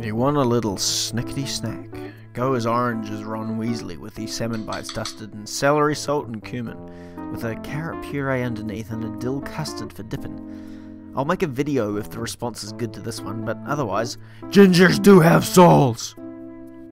You want a little snickety snack? Go as orange as Ron Weasley with these salmon bites dusted in celery, salt, and cumin, with a carrot puree underneath and a dill custard for dipping. I'll make a video if the response is good to this one, but otherwise, gingers do have souls!